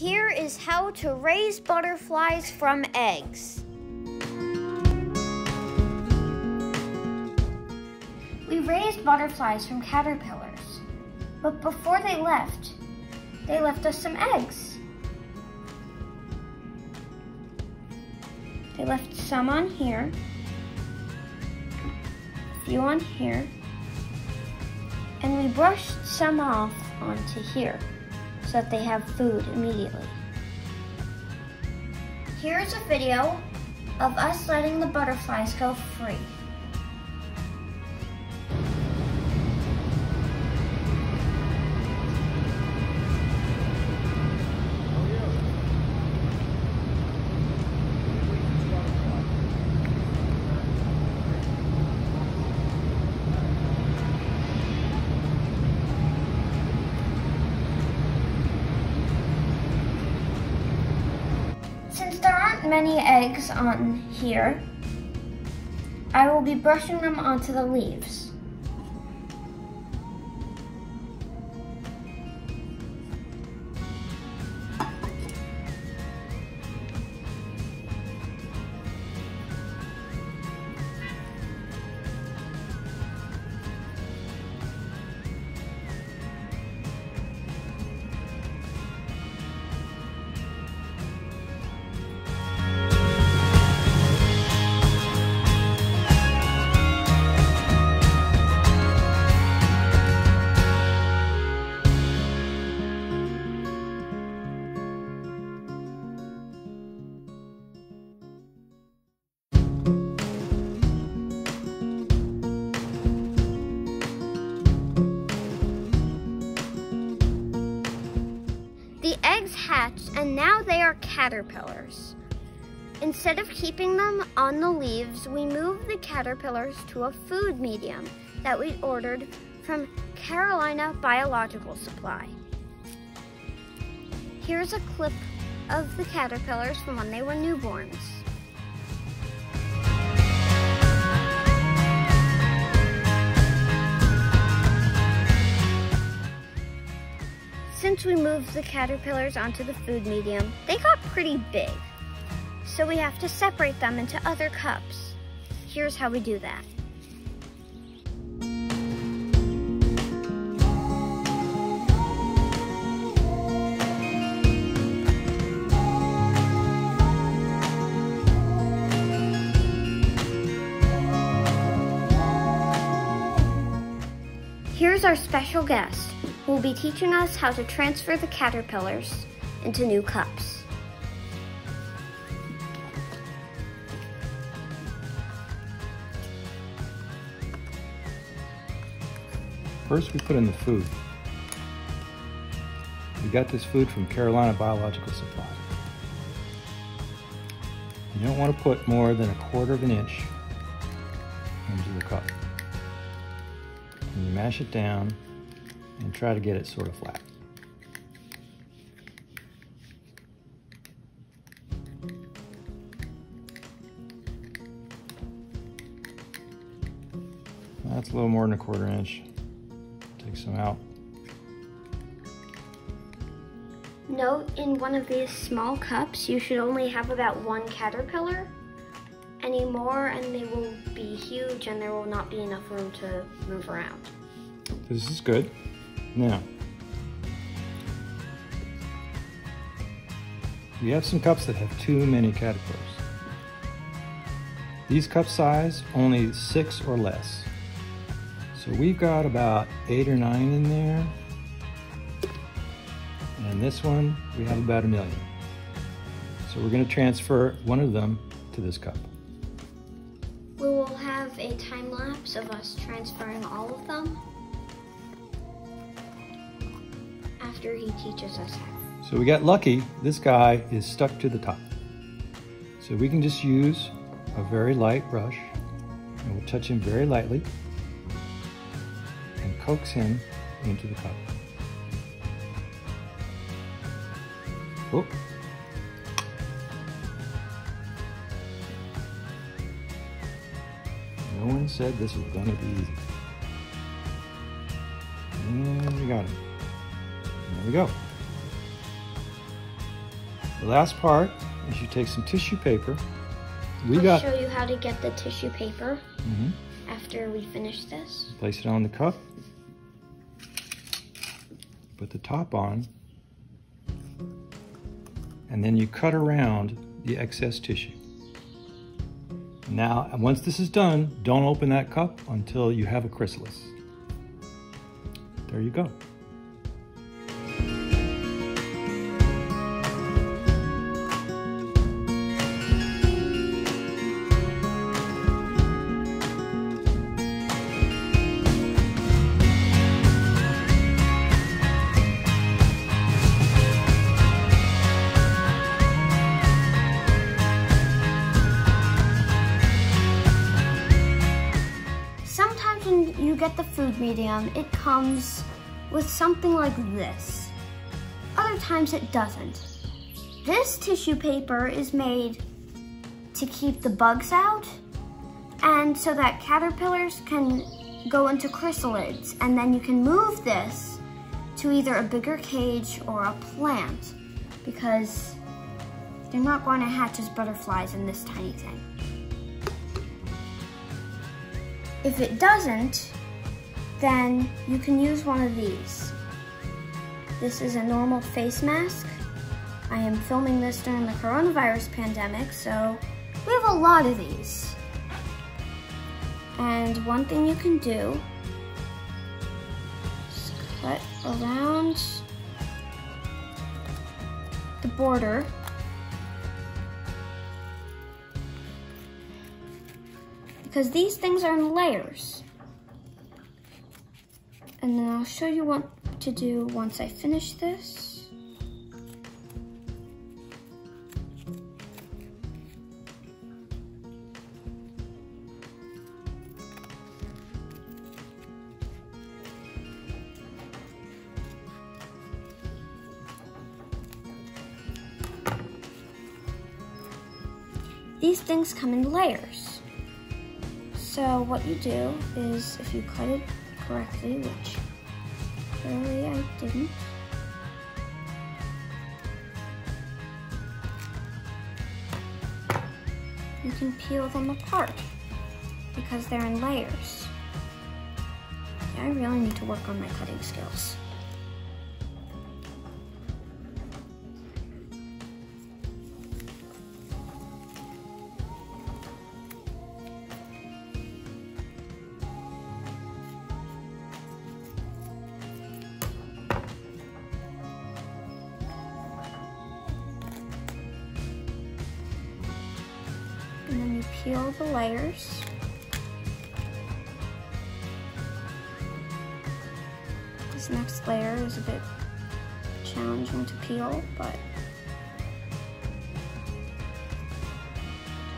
Here is how to raise butterflies from eggs. We raised butterflies from caterpillars, but before they left, they left us some eggs. They left some on here, a few on here, and we brushed some off onto here so that they have food immediately. Here's a video of us letting the butterflies go free. Many eggs on here, I will be brushing them onto the leaves. Hatched and now they are caterpillars. Instead of keeping them on the leaves, we moved the caterpillars to a food medium that we ordered from Carolina Biological Supply. Here's a clip of the caterpillars from when they were newborns. Since we moved the caterpillars onto the food medium, they got pretty big. So we have to separate them into other cups. Here's how we do that. Here's our special guest will be teaching us how to transfer the caterpillars into new cups. First, we put in the food. We got this food from Carolina Biological Supply. You don't want to put more than a quarter of an inch into the cup. And you mash it down and try to get it sort of flat. That's a little more than a quarter inch. Take some out. Note in one of these small cups, you should only have about one caterpillar. Any more and they will be huge and there will not be enough room to move around. This is good. Now, we have some cups that have too many caterpillars. These cup size, only six or less. So we've got about eight or nine in there. And this one, we have about a million. So we're gonna transfer one of them to this cup. We will have a time lapse of us transferring all of them after he teaches us how. So we got lucky, this guy is stuck to the top. So we can just use a very light brush and we'll touch him very lightly and coax him into the cup. Oh. No one said this was gonna be easy. And we got him. There we go. The last part is you take some tissue paper. We I'll got. show you how to get the tissue paper mm -hmm. after we finish this. Place it on the cup. Put the top on. And then you cut around the excess tissue. Now, once this is done, don't open that cup until you have a chrysalis. There you go. Medium, it comes with something like this. Other times it doesn't. This tissue paper is made to keep the bugs out and so that caterpillars can go into chrysalids and then you can move this to either a bigger cage or a plant because they're not going to hatch as butterflies in this tiny thing. If it doesn't, then you can use one of these. This is a normal face mask. I am filming this during the coronavirus pandemic, so we have a lot of these. And one thing you can do is cut around the border because these things are in layers and then I'll show you what to do once I finish this. These things come in layers. So what you do is if you cut it correctly, which clearly I didn't. You can peel them apart because they're in layers. I really need to work on my cutting skills.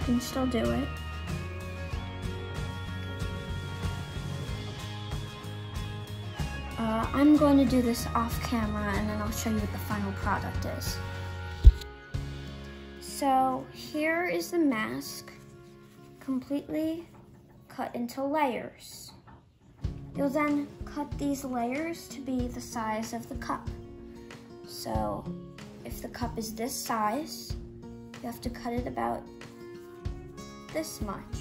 Can still do it. Uh, I'm going to do this off camera and then I'll show you what the final product is. So here is the mask completely cut into layers. You'll then cut these layers to be the size of the cup. So if the cup is this size, you have to cut it about this much.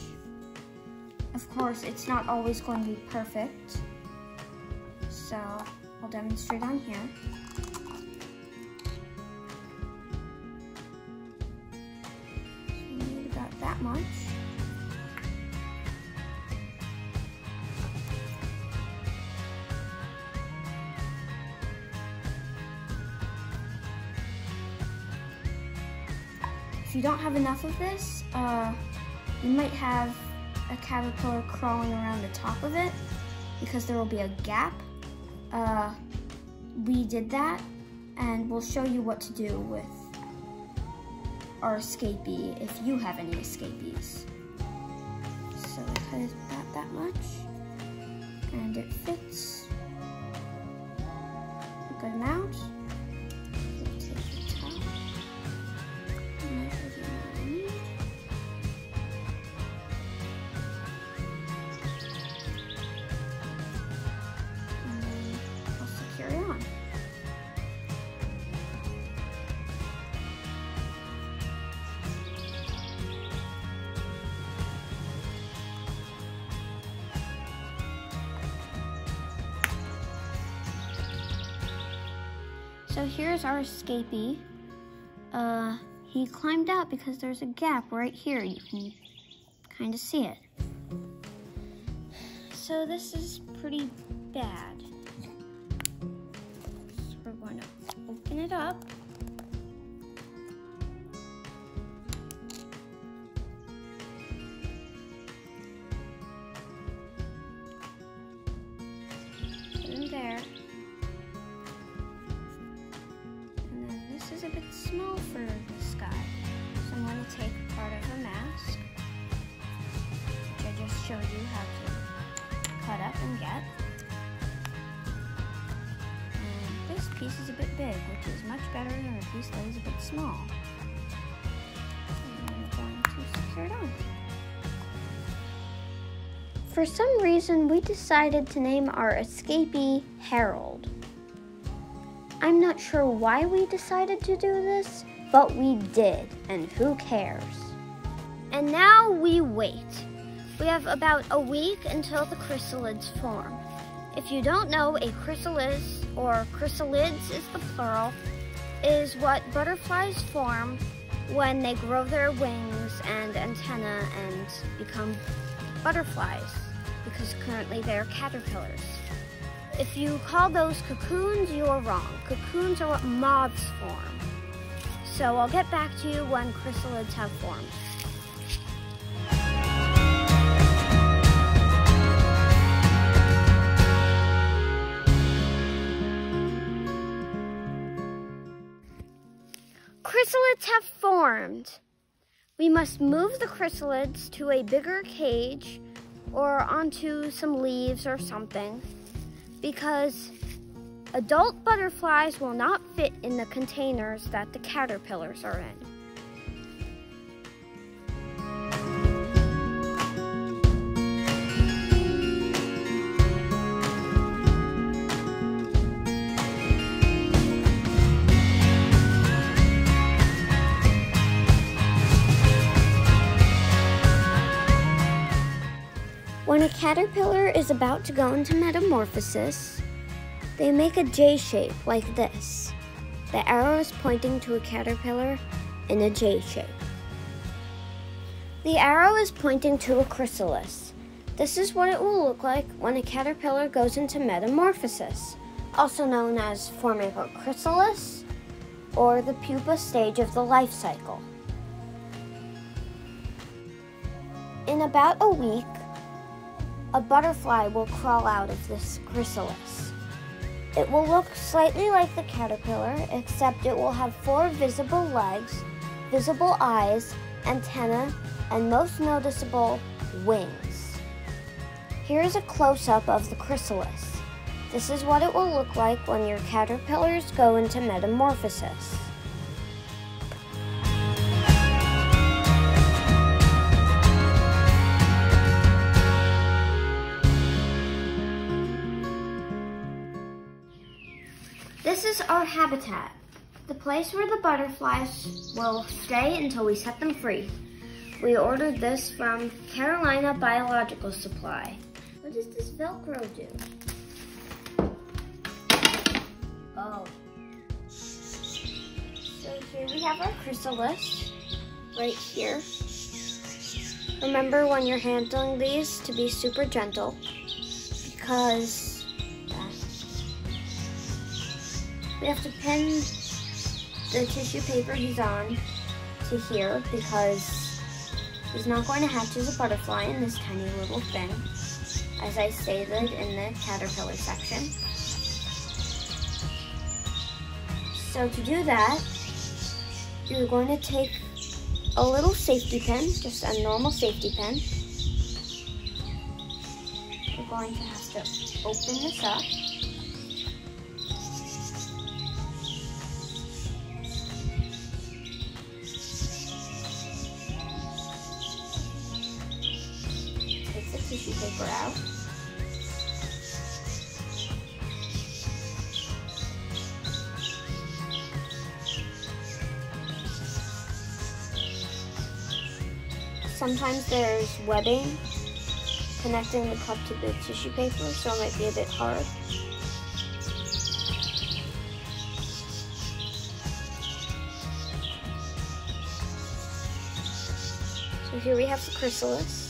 Of course, it's not always going to be perfect. So I'll demonstrate on here. Need about that much. If you don't have enough of this, uh, you might have a caterpillar crawling around the top of it because there will be a gap. Uh, we did that and we'll show you what to do with our escapee if you have any escapees. So I cut it about that much and it fits So here's our escapee. Uh, he climbed out because there's a gap right here. You can kind of see it. So this is pretty bad. Small for guy. So I'm going to take part of a mask, which I just showed you how to cut up and get. And this piece is a bit big, which is much better than a piece that is a bit small. And I'm going to secure it on. For some reason, we decided to name our escapee Harold. I'm not sure why we decided to do this, but we did, and who cares? And now we wait. We have about a week until the chrysalids form. If you don't know, a chrysalis, or chrysalids is the plural, is what butterflies form when they grow their wings and antenna and become butterflies, because currently they're caterpillars. If you call those cocoons, you are wrong. Cocoons are what moths form. So I'll get back to you when chrysalids have formed. Chrysalids have formed. We must move the chrysalids to a bigger cage or onto some leaves or something because adult butterflies will not fit in the containers that the caterpillars are in. Caterpillar is about to go into metamorphosis, they make a J shape like this. The arrow is pointing to a caterpillar in a J shape. The arrow is pointing to a chrysalis. This is what it will look like when a caterpillar goes into metamorphosis, also known as forming a chrysalis or the pupa stage of the life cycle. In about a week, a butterfly will crawl out of this chrysalis. It will look slightly like the caterpillar, except it will have four visible legs, visible eyes, antenna, and most noticeable, wings. Here is a close-up of the chrysalis. This is what it will look like when your caterpillars go into metamorphosis. Our habitat, the place where the butterflies will stay until we set them free. We ordered this from Carolina Biological Supply. What does this Velcro do? Oh. So here we have our chrysalis, right here. Remember when you're handling these to be super gentle because we have to pin the tissue paper he's on to here because he's not going to hatch as a butterfly in this tiny little thing, as I stated in the caterpillar section. So to do that, you're going to take a little safety pin, just a normal safety pin. We're going to have to open this up. sometimes there's webbing connecting the cup to the tissue paper, so it might be a bit hard. So here we have the chrysalis.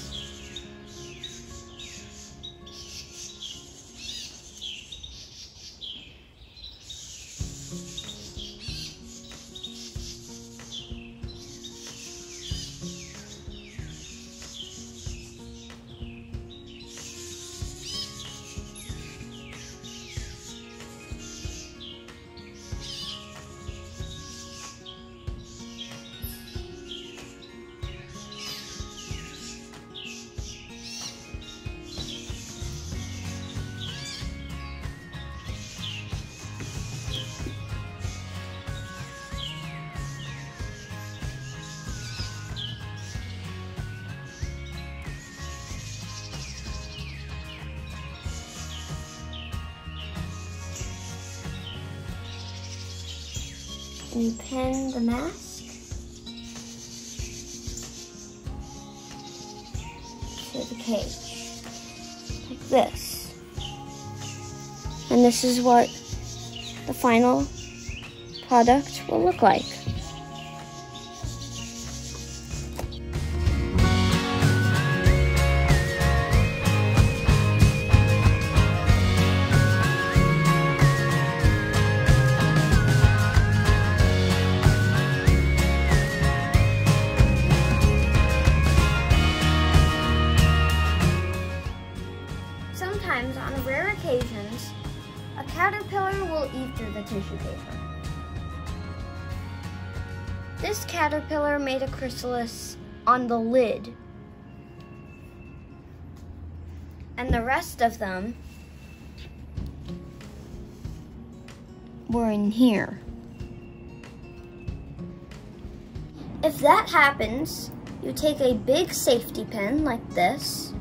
And pin the mask to the cage, like this. And this is what the final product will look like. Chrysalis on the lid. And the rest of them were in here. If that happens, you take a big safety pin like this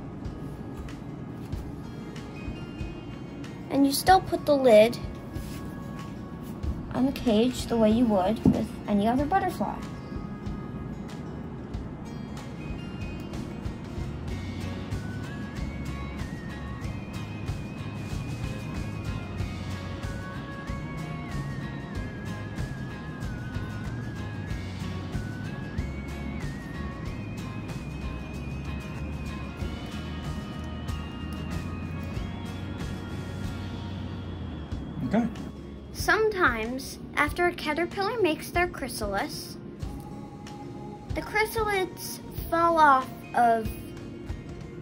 and you still put the lid on the cage the way you would with any other butterfly. After a caterpillar makes their chrysalis, the chrysalids fall off of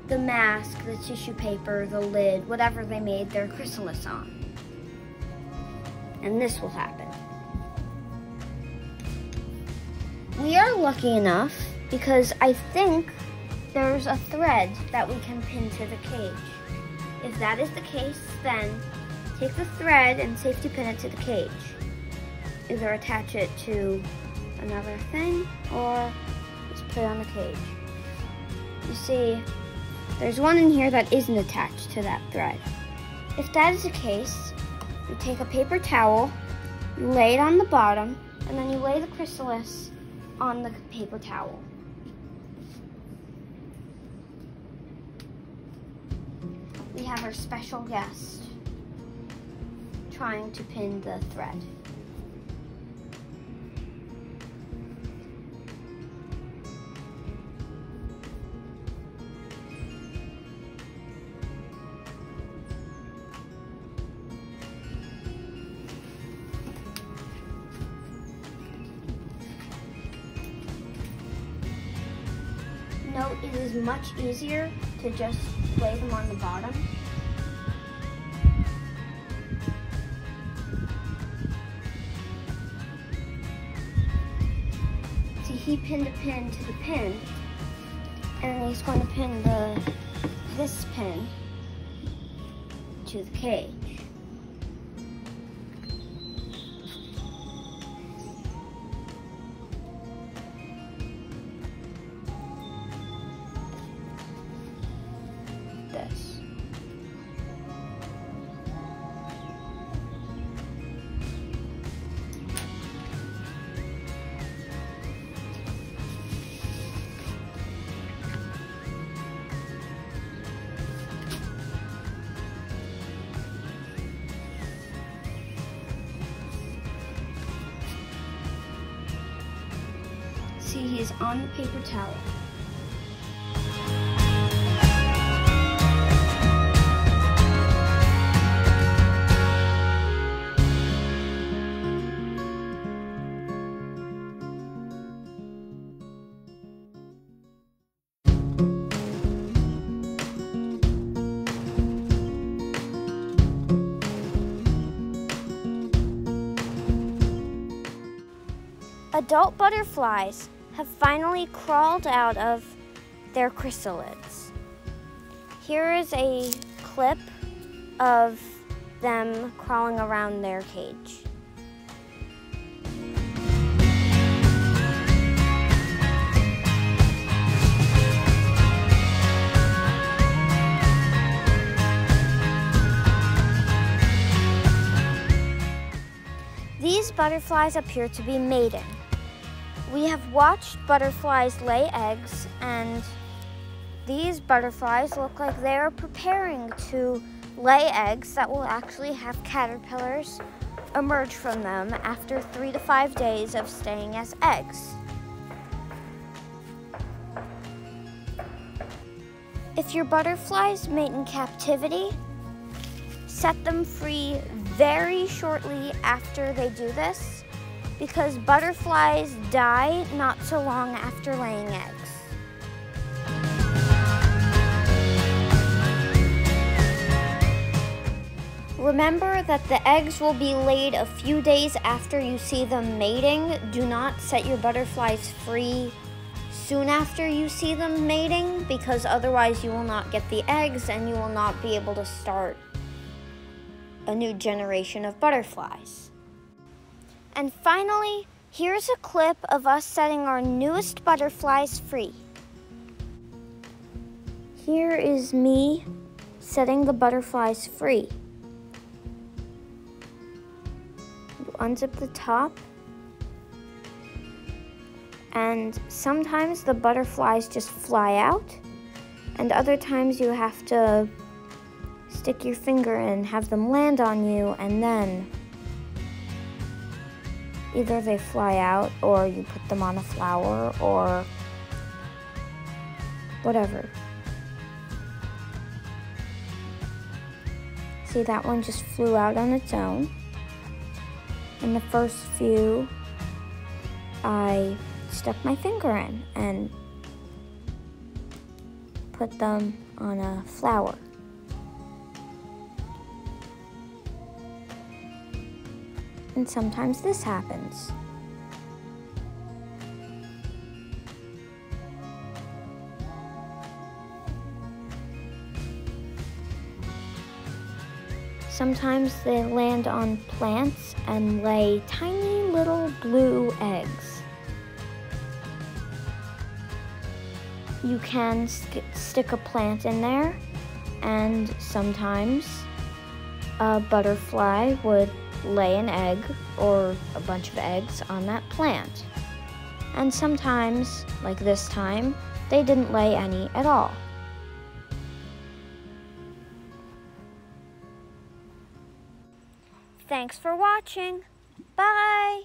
the mask, the tissue paper, the lid, whatever they made their chrysalis on. And this will happen. We are lucky enough because I think there's a thread that we can pin to the cage. If that is the case, then Take the thread and safety pin it to the cage. Either attach it to another thing or just put it on the cage. You see, there's one in here that isn't attached to that thread. If that is the case, you take a paper towel, you lay it on the bottom, and then you lay the chrysalis on the paper towel. We have our special guest trying to pin the thread. Much easier to just lay them on the bottom So he pinned a pin to the pin, and he's going to pin the this pin to the cage. See, he is on the paper towel. Adult butterflies have finally crawled out of their chrysalids. Here is a clip of them crawling around their cage. These butterflies appear to be mating. We have watched butterflies lay eggs and these butterflies look like they are preparing to lay eggs that will actually have caterpillars emerge from them after three to five days of staying as eggs. If your butterflies mate in captivity, set them free very shortly after they do this because butterflies die not so long after laying eggs. Remember that the eggs will be laid a few days after you see them mating. Do not set your butterflies free soon after you see them mating because otherwise you will not get the eggs and you will not be able to start a new generation of butterflies. And finally, here's a clip of us setting our newest butterflies free. Here is me setting the butterflies free. You unzip the top, and sometimes the butterflies just fly out, and other times you have to stick your finger in, have them land on you, and then either they fly out or you put them on a flower or whatever. See, that one just flew out on its own. In the first few, I stuck my finger in and put them on a flower. And sometimes this happens. Sometimes they land on plants and lay tiny little blue eggs. You can stick a plant in there, and sometimes a butterfly would lay an egg or a bunch of eggs on that plant. And sometimes, like this time, they didn't lay any at all. Thanks for watching. Bye!